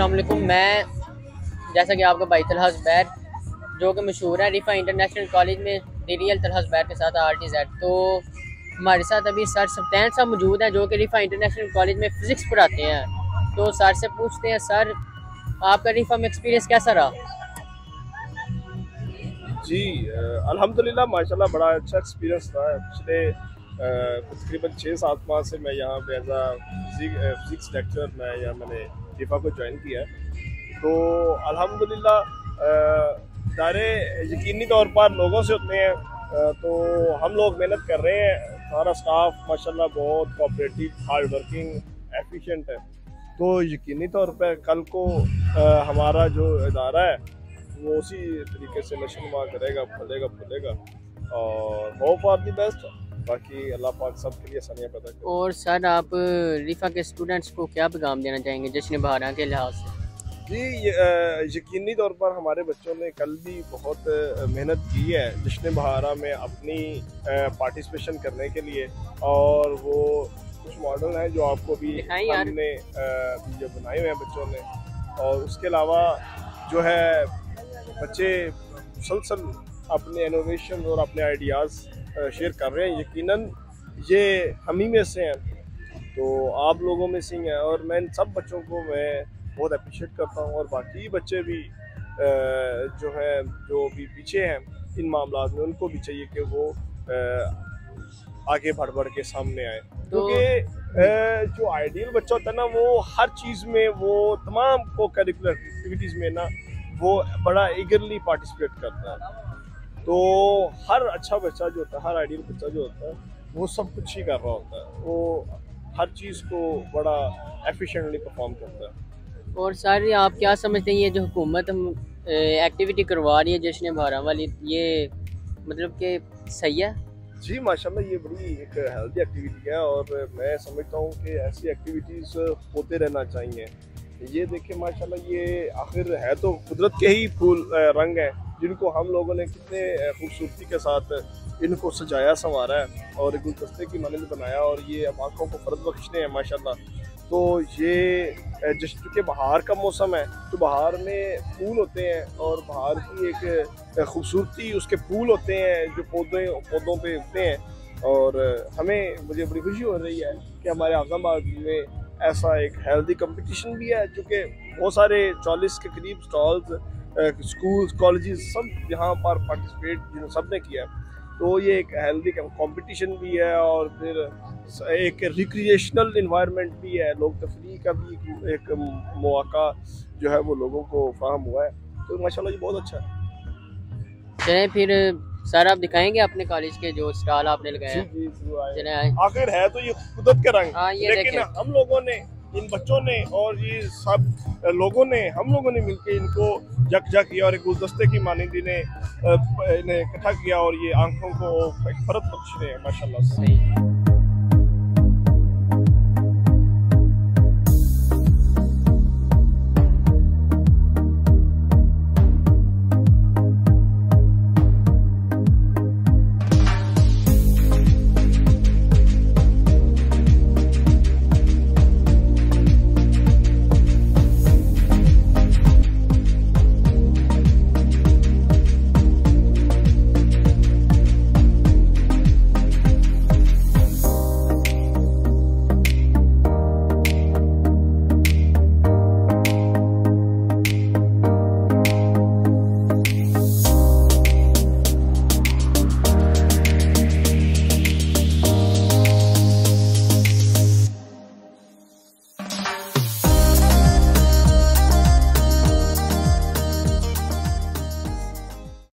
अस्सलाम वालेकुम मैं, जैसा कि आपका भाई तलहा ज़ुबैर जो कि मशहूर है, रिफ़ा इंटरनेशनल कॉलेज में रियल तलहा ज़ुबैर के साथ आर टी जेड तो हमारे साथ अभी सर सप्तैन साहब मौजूद हैं, जो कि रिफ़ा इंटरनेशनल कॉलेज में फ़िज़िक्स पढ़ाते हैं। तो सर से पूछते हैं, सर, आपका रिफ़ा में एक्सपीरियंस कैसा रहा? जी अल्हम्दुलिल्लाह, माशाल्लाह, बड़ा अच्छा एक्सपीरियंस रहा है। पिछले तकरीबन छः सात माह से मैं यहाँ पे एज फिज़िक्स लेक्चर मैं यहाँ मैंने रिफ़ा को ज्वाइन किया तो अल्हम्दुलिल्लाह सारे यकीनी तौर पर लोगों से होते हैं। तो हम लोग मेहनत कर रहे हैं। सारा स्टाफ माशाल्लाह बहुत कोऑपरेटिव हार्ड वर्किंग एफिशिएंट है। तो यकीनी तौर पर कल को आ, हमारा जो इदारा है वो उसी तरीके से नशोनुमा करेगा फलेगा फूलेगा। और होप आर दी बेस्ट बाकी अल्लाह पाक सब के लिए सनिया पैदा करे। और सर आप रिफ़ा के स्टूडेंट्स को क्या पैगाम देना चाहेंगे जश्न बहारा के लिहाज से? जी यकीनी तौर पर हमारे बच्चों ने कल भी बहुत मेहनत की है जश्न बहारा में अपनी पार्टिसिपेशन करने के लिए। और वो कुछ मॉडल हैं जो आपको भी हमने जो बनाए हुए हैं बच्चों ने। और उसके अलावा जो है बच्चे मुसलसल अपने इनोवेशन और अपने आइडियाज़ शेयर कर रहे हैं यकीनन ये हम ही में से हैं। तो आप लोगों में से हैं और मैं इन सब बच्चों को मैं बहुत अप्रिशिएट करता हूँ और बाकी बच्चे भी जो है जो भी पीछे हैं इन मामला में उनको भी चाहिए कि वो आगे बढ़ बढ़ के सामने आए। तो क्योंकि जो आइडियल बच्चा होता है ना वो हर चीज़ में वो तमाम को करिकुलर एक्टिविटीज़ में ना वो बड़ा ईगरली पार्टिसिपेट करता है। तो हर अच्छा बच्चा जो होता है हर आइडियल बच्चा जो होता है वो सब कुछ ही कर रहा होता है। वो हर चीज़ को बड़ा एफिशिएंटली परफॉर्म करता है। और सर आप क्या समझते हैं ये जो हुकूमत हम एक्टिविटी करवा रही है जश्न बहारा वाली ये मतलब कि सही है? जी माशाल्लाह ये बड़ी एक हेल्दी एक्टिविटी है और मैं समझता हूँ कि ऐसी एक्टिविटीज़ होते रहना चाहिए। ये देखें माशाल्लाह ये आखिर है तो कुदरत के ही फूल रंग हैं। जिनको हम लोगों ने कितने खूबसूरती के साथ इनको सजाया, संवारा है और गुलदस्ते की मानंद बनाया और ये अब आँखों को फर्द बख्शने हैं, माशाल्लाह। तो ये जिस चूँकि बहार का मौसम है तो बहार में फूल होते हैं और बहार की एक खूबसूरती, उसके फूल होते हैं जो पौधे, पौधों पे उगते हैं और हमें, मुझे बड़ी खुशी हो रही है कि हमारे आजमाबाद में ऐसा एक हेल्दी कंपटीशन भी है चूँकि बहुत सारे चालीस के करीब स्टॉल्स स्कूल्स कॉलेजेस सब यहाँ पर पार्टिसिपेट जिन्होंने सबने किया तो ये एक हेल्दी कंपटीशन भी है और फिर एक रिक्रिएशनल इन्वायरमेंट भी है। लोग तफरी का भी एक मौका जो है वो लोगों को फ्राहम हुआ है। तो माशाल्लाह ये बहुत अच्छा है। चले फिर सर आप दिखाएँगे अपने कॉलेज के जो स्टॉल आपने लगाए चले आखिर है तो ये कुदरत के रंग। हाँ, ये लेकिन हम लोगों ने इन बच्चों ने और ये सब लोगों ने, हम लोगों ने मिलकर इनको जक जक किया और एक गुलदस्ते की मानंदी ने इन्हें इकट्ठा किया और ये आँखों को एक फरत बख्श रहे हैं, माशाल्लाह सही।